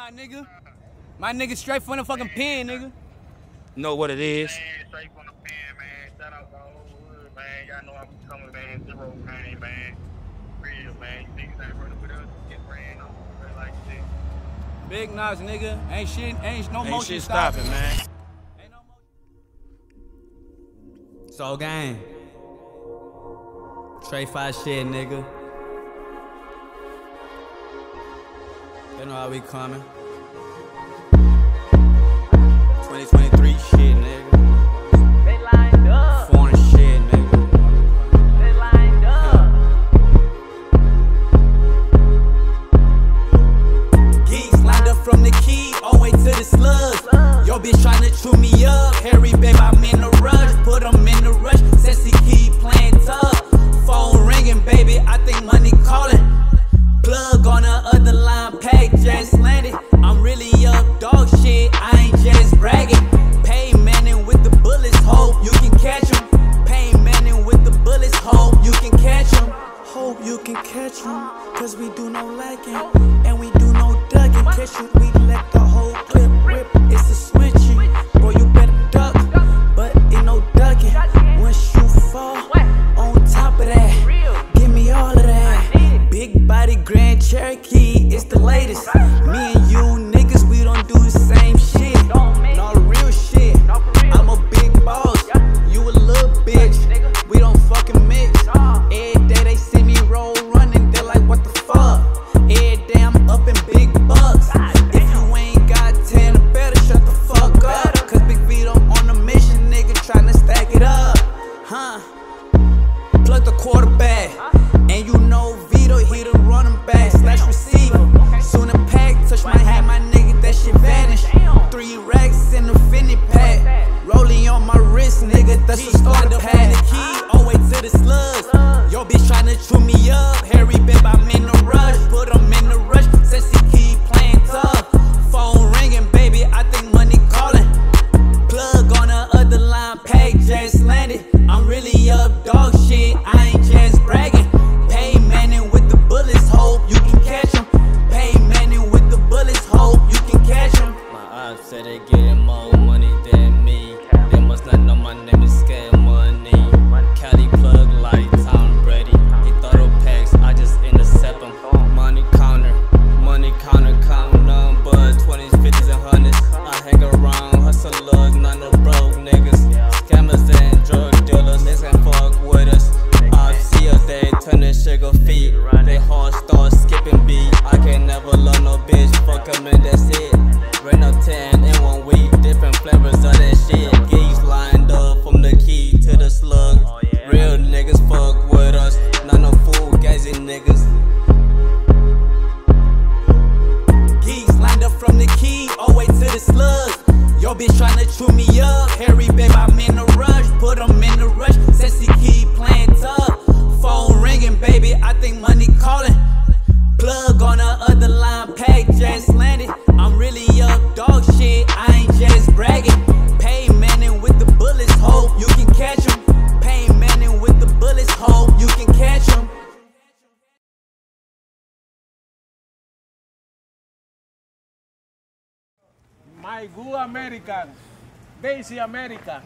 Nah, nigga. My nigga straight from the fucking pen, nigga. Know what it is. Man, straight from the pen, man. Shout out to the whole hood, man. Y'all know I'm coming, man. Zero pain, man. Real, man. You niggas ain't running with us. Get ran on. Straight like shit. Big Nas, nigga. Ain't shit, ain't no Ain't motion shit stopping, man. Ain't no motion. So gang. Trey five shit, nigga. You know how we coming. 2023 shit, nigga. They lined up. Foreign shit, nigga. They lined up. Geeks lined up from the key, all the way to the slugs. Yo, bitch tryna chew me up. Harry, babe, I'm catch 'em, cause we do no lacking. And we do no ducking. Catch you, we let the whole clip quarterback. And you know Vito, he the running back slash receiver. Soon a pack, touch my hat, my nigga, that shit vanish. Three racks in the finny pack. Rolling on my wrist, nigga, that's the starter pack. The key, all way to the slugs. Yo, bitch tryna chew me up. Harry, babe, I'm in a rush. Put 'em in the rush. They getting more money than me. They must not know my name is Scam Money. Cali plug like Tom Brady. He of packs, I just intercept him. Money counter, money counter, count numbers 20s, 50s, and 100s. I hang around, hustle lugs, not no broke niggas. Scammers and drug dealers, they can fuck with us. I see us, they turn their sugar feet. Bitch me up. Harry, babe, I'm in a rush. Put 'em in the rush. Sassy key playing tough. Phone ringing, baby, I think money calling. Plug on the other line, pack just landed. I'm really up, dog shit. I ain't just bragging. Peyton Manning with the bullets, hope you can catch 'em. Peyton Manning with the bullets, hope you can catch 'em. My good American, Daisy América.